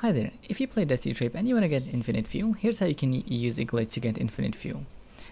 Hi there, if you play Dusty Trip and you want to get infinite fuel, here's how you can use a glitch to get infinite fuel.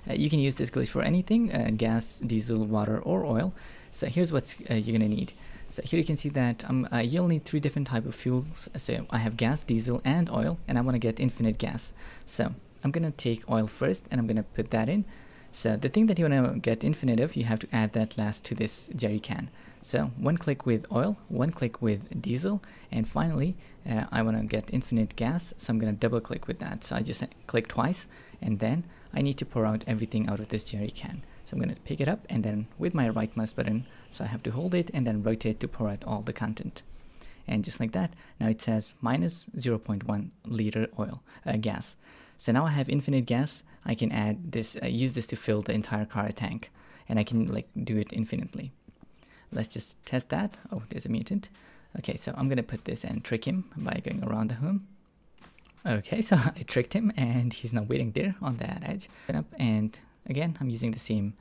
Uh, you can use this glitch for anything, uh, gas, diesel, water, or oil. So here's what uh, you're going to need. So here you can see that um, uh, you'll need three different type of fuels. So I have gas, diesel, and oil, and I want to get infinite gas. So I'm going to take oil first, and I'm going to put that in. So the thing that you want to get infinite of, you have to add that last to this jerry can. So one click with oil, one click with diesel, and finally uh, I want to get infinite gas, so I'm going to double click with that. So I just click twice, and then I need to pour out everything out of this jerry can. So I'm going to pick it up, and then with my right mouse button, so I have to hold it and then rotate to pour out all the content. And just like that, now it says minus 0.1 liter oil, uh, gas. So now I have infinite gas. I can add this, uh, use this to fill the entire car tank, and I can like do it infinitely. Let's just test that. Oh, there's a mutant. Okay, so I'm gonna put this and trick him by going around the home. Okay, so I tricked him and he's now waiting there on that edge. And again, I'm using the same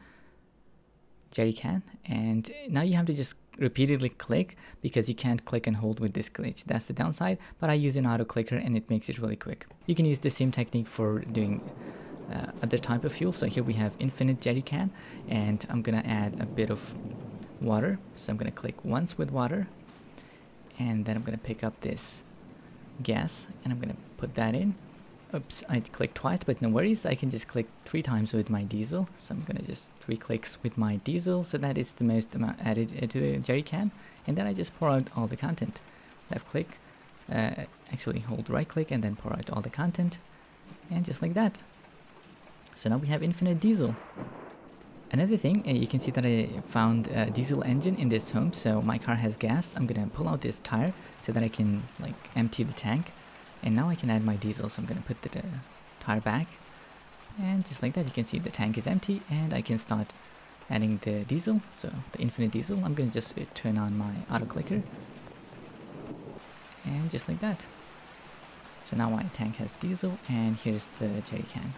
jerry can. And now you have to just repeatedly click because you can't click and hold with this glitch. That's the downside, but I use an auto clicker and it makes it really quick. You can use the same technique for doing uh, other type of fuel. So here we have infinite jerry can and I'm gonna add a bit of water. So I'm to click once with water and then I'm to pick up this gas and I'm to put that in. Oops, I clicked twice, but no worries. I can just click three times with my diesel. So I'm going to just three clicks with my diesel. So that is the most amount added to the jerry can. And then I just pour out all the content. Left click, uh, actually hold right click and then pour out all the content. And just like that. So now we have infinite diesel. Another thing, uh, you can see that I found a diesel engine in this home, so my car has gas. I'm gonna pull out this tire so that I can like empty the tank. And now I can add my diesel, so I'm gonna put the tire back. And just like that, you can see the tank is empty and I can start adding the diesel, so the infinite diesel. I'm gonna just uh, turn on my auto clicker. And just like that. So now my tank has diesel and here's the jerry can.